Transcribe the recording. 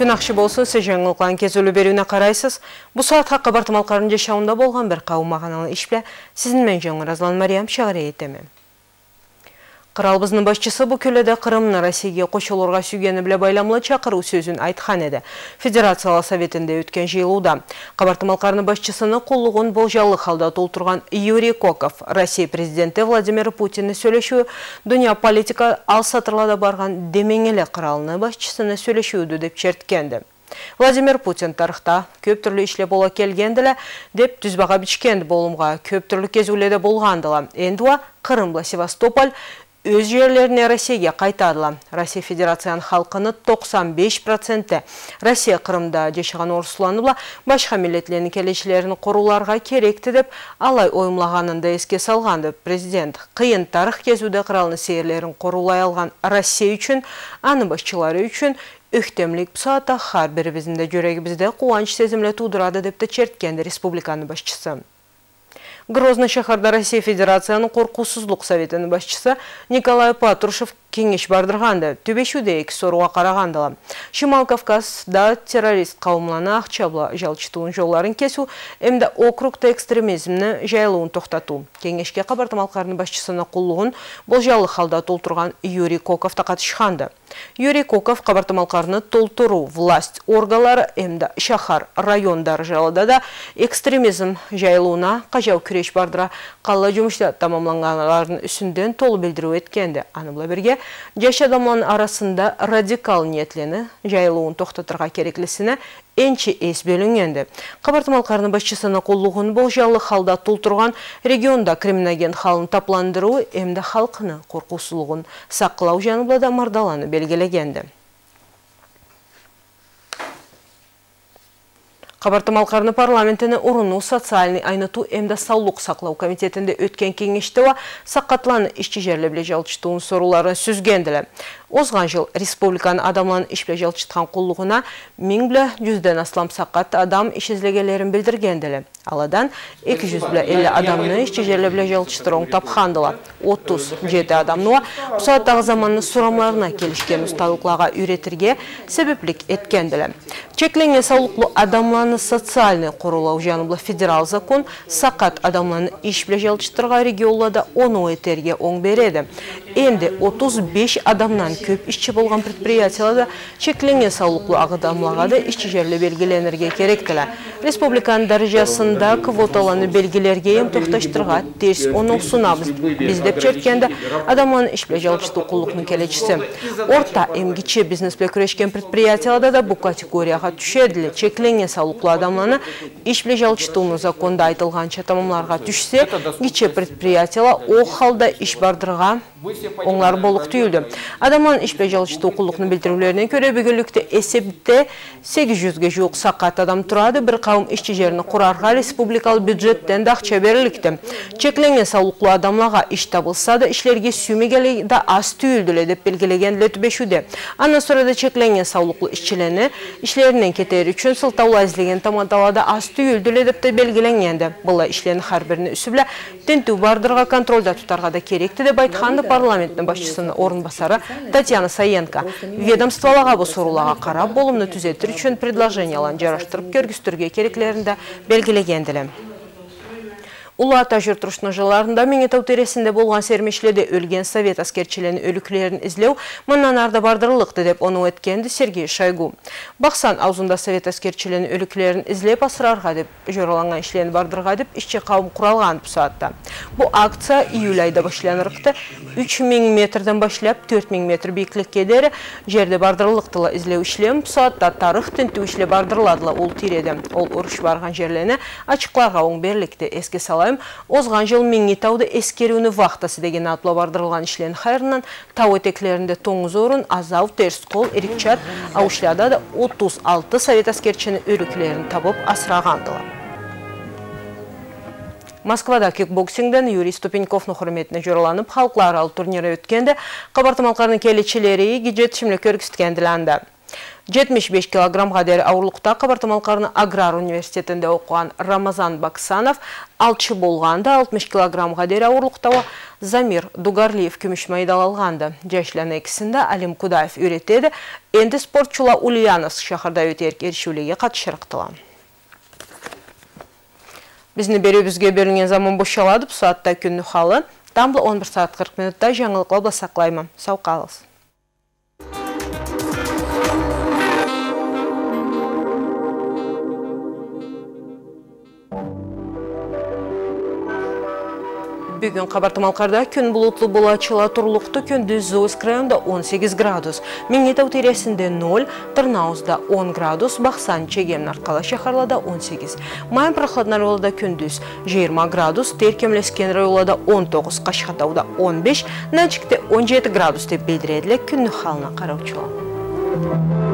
Күн ақшы болсын, сіз жаңылған кезулі беруіне қарайсыз. Бұл саатқа қабартымалқарын жешауында болған бір қауым мағаналы ішпле, сізін мен жаңыр Азлан Мариям шағыры етемін. Қыралбыздың башчысы бұл көледі Қырымны Россияге қошылырға сүйгені біле байламлы чақыру сөзін айтқан еді. Федерациялы советінде өткен жиылуда. Қабартымалқарының башчысыны қолығын болжалы қалда толтырған Юрий Коков, Россия президенті Владимир Путинні сөйлешу, дүния политика ал сатырлада барған демеңелі қыралыны башчысыны сөйлешуді деп черткенді. Владимир Путин тарихта көп түрлі ішле бола келгенділі деп түзбаға бичкенді болымға көп түрлі кезуледі болғандылы. Ендуа Қырымла Севастополь өз жерлеріне Россияға қайтадылы. Россия Федерацияның халқыны 95%-ті Россия Қырымда жешіған орысыланыла башқа милетлерінің келешілерін қоруларға керекті деп алай ойымлағанында еске салғанды президент. Қиын тарих кезуді қыралыны сейірлерін қорулай алған Россия үшін, аны башчылары үшін Өктемлік бұсата қар бірімізінде жүрегімізде қуанч сезімлі тудырады депті черткенді республиканы башчысы. Грозный шахарда Россия Федерацияның қорқусызлық советінің башчысы Николай Патрушев кеңеш бардырғанды, төбешуде екі соруға қарағандылы. Шимал Кавказда террорист қауымланы ақчабла жалчытуын жолларын кесу, әмді округта экстремизмні жайлуын тоқтату. Кеңешке қабартымалқарының башчысына құллығын бұл жалы қалда толтырған Юрий Коков тақатышқанды. Юрий Коков қабартымалқарыны толтыру власть оргалары әмді шахар райондар жалыда да экстремизм жайлуына қажау күреш бардыра қалла жұмышта тамамланғанларын үсінден толы білдіру еткенді. Анымла берге жаш адамлан арасында радикал ниетлені жайлуын тоқтатырға кереклісіне энчи эс бөлінгенді. Қабартымалқарының башчысына қолуғын бұл жалы халда толтырған регионда криминоген халын тапландыру әмді халқыны қорқусылығын сақылау жаныблада мардаланы белгілегенді. Қабартымалқарны парламентіні ұрыну социальный айныту әмді саулық сақлау комитетінде өткен кеңештеуі саққатланы ішчі жерлі біле жалчытуын соруларын сүзгенділі. Озған жыл республиканы адамлан ішпле жалчытқан құллығына мен білі жүзден аслам саққат адам ішізлегелерін білдіргенділі. Аладан 250 адамны ішчі жерлі біле жалчытырың тапқандылы. 37 адамнуа ұсаттағы заманны сұрамларына келішкен ұсталықлаға үйретірге себеплік еткенділі. Чекленге саулықлы адамланы социальный құрылау жаныблы федерал закон сақат адамланы ішпле жалчытырға регионлада оны өтерге оң береді. Енді 35 адамнан көп ішчі болған предприятияларда чекленген саулықлы ағыдамлағады ішчі жерлі белгіленерге керектілі. Республиканың дәрежасында квоталаны белгілерге тоқташтырға терс оны ұсынамыз. Біздеп черткенді адамланы ішпле жалчыту құлықның келечісі. Орта емгіче бизнеспле күрешкен предприятияларда да бұл категорияға түшеділі. Чекленген саулықлы адамланы ішпле жалчытуыны законда айтылған чатамымларға түшсе, гиче предприятиялар о халда іш бардырға оңлар болық түйілді. Адаман ішпе жалшыты оқулықны білдірулеріне көре бүгілікті есепте 800-ге жуық сақат адам тұрады, бір қауым ішчі жеріні құрарға республикалы бюджеттен дақча берілікті. Чекленген саулықлы адамлаға іш табылса да, ішлерге сүймегелі да аз түйілділі деп белгілеген лөтібешуде. Ана сұрада чекленген саулықлы ішчілені ішлерінен кетер үшін сылтаулы әзілеген тамадалада аз түйілділі деп те белгіленгенді. Бұла ішлерін харбіріні үсіблі, тенту бардырға контролда тұтарға да керекті деп айтқанды парламенттің басшысының орынбасары Татьяна Саенко ведомстволаға бұл сұрулаға қарап болымны түзеттір үшін предложениялан жараштырып көргістірге кереклерінде белгілегенділі. Улы ата жүртұрышының жыларында Меңетау тересінде болған сермешледе өлген совет аскерчілені өліклерін ізлеу мұннан арды бардырылықты деп оны өткенді Сергей Шайгу. Бақсан аузында совет аскерчілені өліклерін ізлеп асырарға деп жөраланған ішлені бардырға деп ішче қауым құралған бұсатта. Бұл акция июль айда башланырықты 3000 метрден башлап 4000 метр бейкілік кедері жерде бардырылықтылы ізлеу ішлем бұсатта тарих тінту ішле бардырладылы ол тиреді. Ол ұрыш барған жерлені ачықларға оң берлікті еске салайым озған жыл Меңнетауды ескеруіні вақтасы деген атлы бардырылған ішлен қайрынан тау етеклерінде тоңыз орын, Азау, Терскол, Ирикчат, Аушляда да 36 совет аскерчіні өріклерін табып асырағандылы. Москвада кикбоксингден Юрий Ступеньковның құрметіне жұрыланып, халықлар ал турнирі өткенде, қабартымалқарының келечелері гиджет шімлі көргістікенділәнді. 75 килограммға дәрі ауырлықта қабартымалқарыны Аграр университетінде оқыған Рамазан Баксанов алчы болғанда 60 килограммға дәрі ауырлықтауы Замир Дугарлиев күміш майдал алғанды. Жәшләні екісінде Алим Кудаев үйретеді, енді спортчула Ульяновск шақырда өтерк ершулеге қатшырықтыла. Бізні беребізге берілген заман бошалады, бұл саатта күнні қалы. Тамбы 11 саат 40 минутта жаңылықлы сақлаймын. Сау қалыз. Бүгін қабартымалқарда күн бұлытлы болачыла тұрлықты күн Зоз крайында 18 градус, Меңетау тересінде 0, Тырнаузда 10 градус, Бақсан Чегем Нарқала шақарлада 18. Майын прохладнар олада күндіз 20 градус, Теркемлескен райолада 19, Қашқатауда 15, Нәчікте 17 градус деп белдіреділі күнні қалына қараучыла.